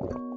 you